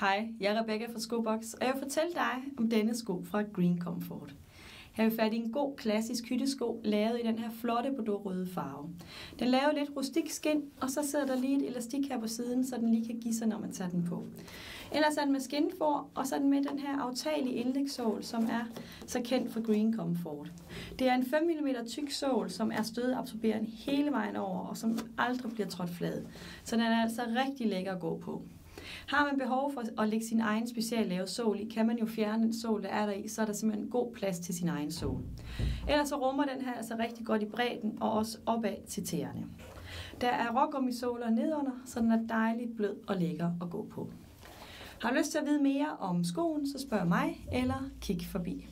Hej, jeg er Rebecca fra Skobox, og jeg vil fortælle dig om denne sko fra Green Comfort. Her er vi fat i en god klassisk hyttesko, lavet i den her flotte bordeaux-røde farve. Den laver lidt rustik skin, og så sidder der lige et elastik her på siden, så den lige kan give sig, når man tager den på. Ellers er den med skinfor, og så er den med den her aftagelige indlægssål, som er så kendt for Green Comfort. Det er en 5 mm tyk sål, som er stødeabsorberende hele vejen over, og som aldrig bliver trådt flad. Så den er altså rigtig lækker at gå på. Har man behov for at lægge sin egen specielt lavet sål i, kan man jo fjerne den sål, der er der i, så er der simpelthen god plads til sin egen sål. Ellers så rummer den her altså rigtig godt i bredden og også opad til tæerne. Der er rågummisåler nedunder, så den er dejligt blød og lækker at gå på. Har du lyst til at vide mere om skoen, så spørg mig eller kig forbi.